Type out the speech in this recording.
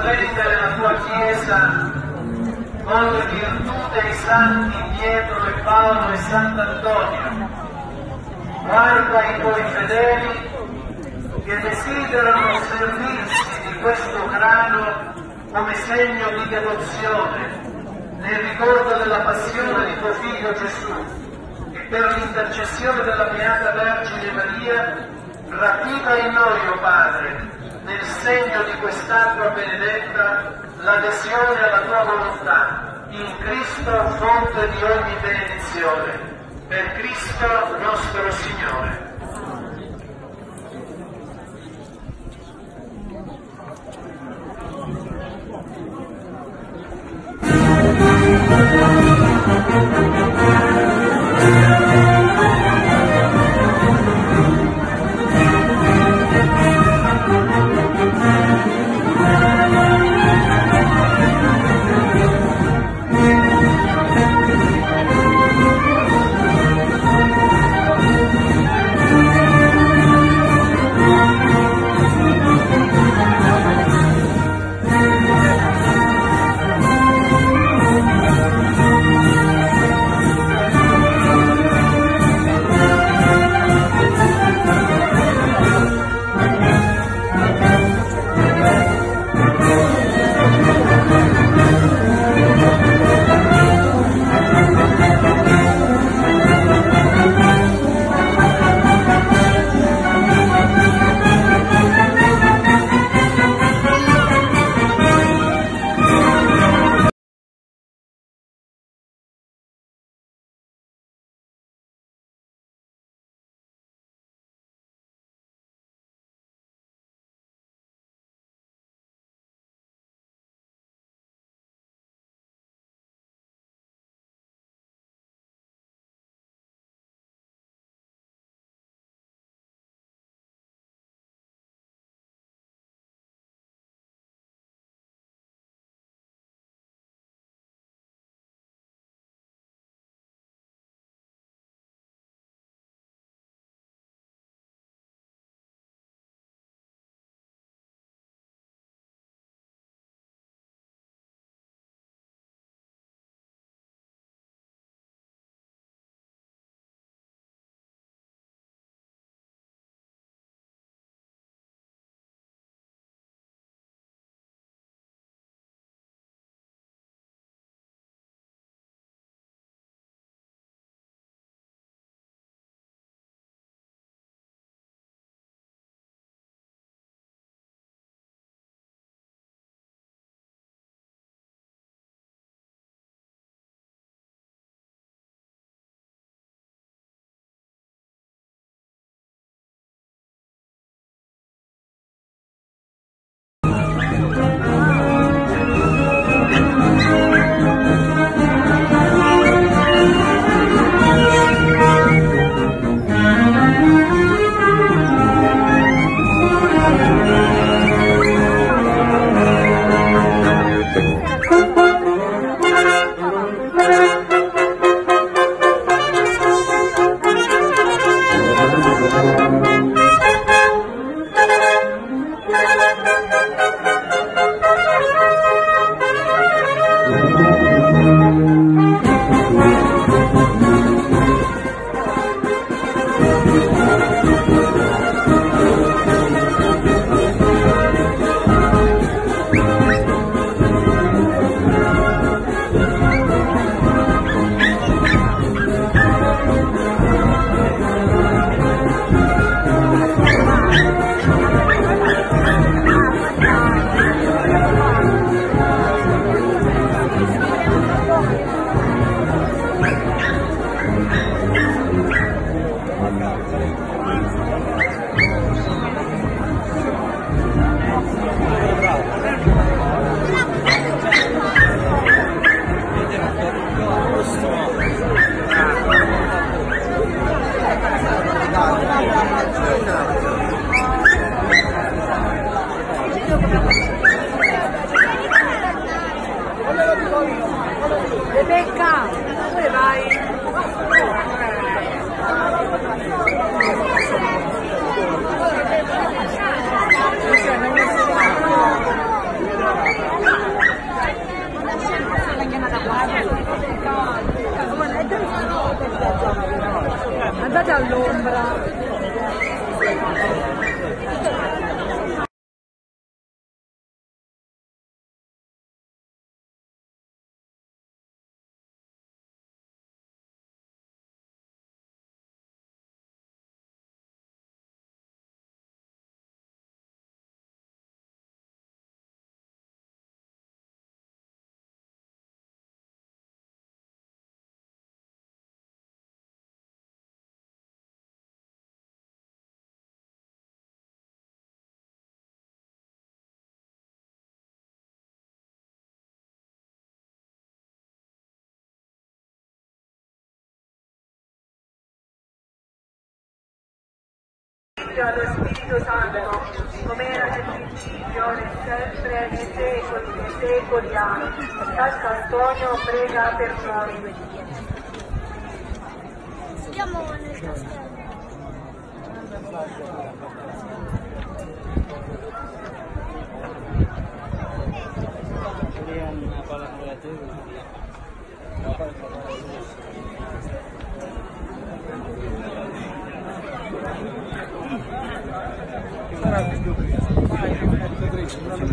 prendere la tua Chiesa con virtù dei santi Pietro e Paolo e Sant'Antonio. Guarda i tuoi fedeli che desiderano servirsi di questo grano come segno di devozione nel ricordo della passione di tuo figlio Gesù e per l'intercessione della Beata Vergine Maria, rapiva in noi, o oh Padre, nel segno di quest'acqua benedetta, l'adesione alla tua volontà, in Cristo fonte di ogni benedizione. Per Cristo nostro Signore. was. lombra. Allo Spirito Santo, come era nel principio, e sempre, nei secoli dei secoli. Amen. Sant'Antonio prega per noi. Siamo nel castello. Sarà più Gracias.